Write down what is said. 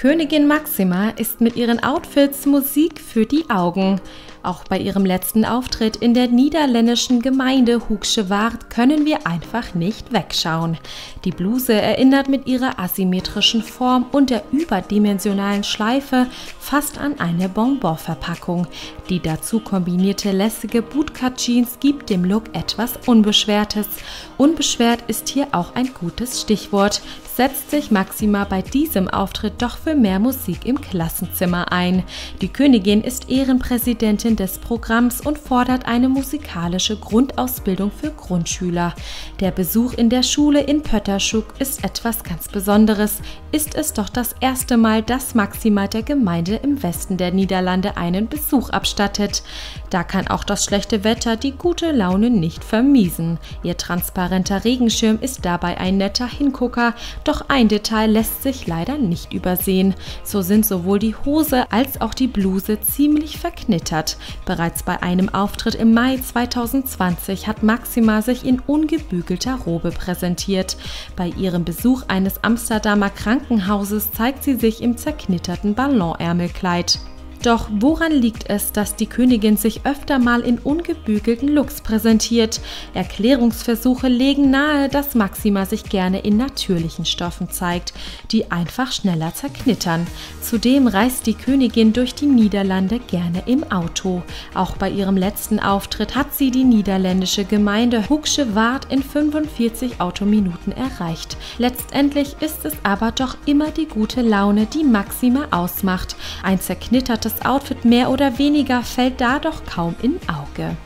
Königin Maxima ist mit ihren Outfits Musik für die Augen. Auch bei ihrem letzten Auftritt in der niederländischen Gemeinde Hoeksche Waard können wir einfach nicht wegschauen. Die Bluse erinnert mit ihrer asymmetrischen Form und der überdimensionalen Schleife fast an eine Bonbon-Verpackung. Die dazu kombinierte lässige Bootcut-Jeans gibt dem Look etwas Unbeschwertes. Unbeschwert ist hier auch ein gutes Stichwort. Setzt sich Maxima bei diesem Auftritt doch für mehr Musik im Klassenzimmer ein. Die Königin ist Ehrenpräsidentin Präsidentin des Programms und fordert eine musikalische Grundausbildung für Grundschüler. Der Besuch in der Schule in Pötterschuk ist etwas ganz Besonderes. Ist es doch das erste Mal, dass Maxima der Gemeinde im Westen der Niederlande einen Besuch abstattet. Da kann auch das schlechte Wetter die gute Laune nicht vermiesen. Ihr transparenter Regenschirm ist dabei ein netter Hingucker, doch ein Detail lässt sich leider nicht übersehen. So sind sowohl die Hose als auch die Bluse ziemlich verknittert. Bereits bei einem Auftritt im Mai 2020 hat Maxima sich in ungebügelter Robe präsentiert. Bei ihrem Besuch eines Amsterdamer Krankenhauses zeigt sie sich im zerknitterten Ballonärmelkleid. Doch woran liegt es, dass die Königin sich öfter mal in ungebügelten Looks präsentiert? Erklärungsversuche legen nahe, dass Maxima sich gerne in natürlichen Stoffen zeigt, die einfach schneller zerknittern. Zudem reist die Königin durch die Niederlande gerne im Auto. Auch bei ihrem letzten Auftritt hat sie die niederländische Gemeinde Hoeksche Waard in 45 Autominuten erreicht. Letztendlich ist es aber doch immer die gute Laune, die Maxima ausmacht. Ein zerknittertes Outfit mehr oder weniger fällt da doch kaum in Auge.